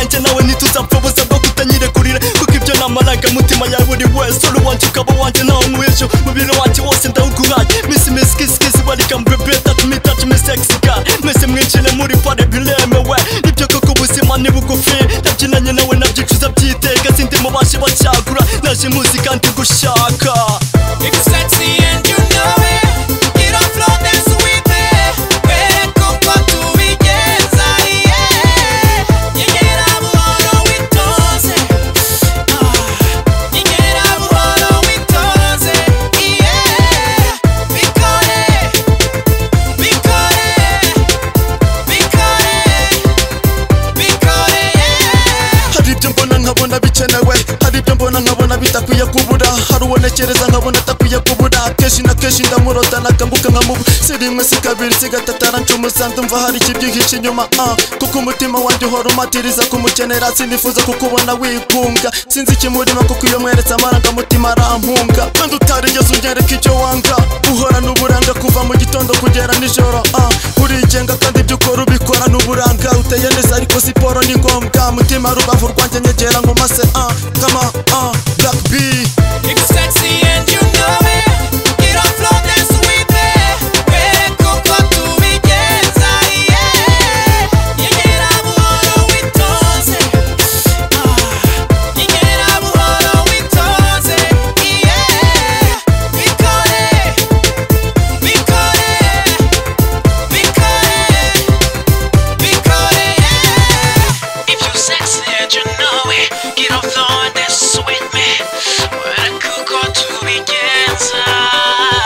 yanjye nawe ntituzapfabuza bwo kutanyire kurira kuko ibyo ni amarangamutima ya buri wese uri wanjye ukaba wanjye nawe mwejo mubiri wanjye wose ndawuguhaye misi misi kisi kisi barika mbe betatu mitatu misi egisi gare mwese mwinjire muri pare biremewe nibyo koko ubuzima ni bugufi ndabyinanye nawe nabyicuza byiteka sindi mubashe bacagura naje muzika ndi gushaka ibisensiye atakwiye kubura hari uwo ntekereza nkabona atakwiye kubura kenshi na kenshi ndamurota nakanguka nkamubu si rimwe si kabiri si gatatu arancumuza ndumva hari ikibyihishe inyuma ah kuko umutima wanjye uhora umatiriza kumukenera sinifuza kukubona wigunga sinzi ikimurimo kuko iyo mweretse amarangamutima arampunga kandi utarigeze unyereka icyo wanga uhorana uburanga kuva mu gitondo kugera nijoro ah urigenga kandi ibyo ukora ubikora chese ariko siporo ni ngombwa mutima rubavu rwanjye nyegera ngo mase a ah, ngama a ah, black b Big sexy. begins. I